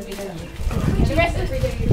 The rest of the day.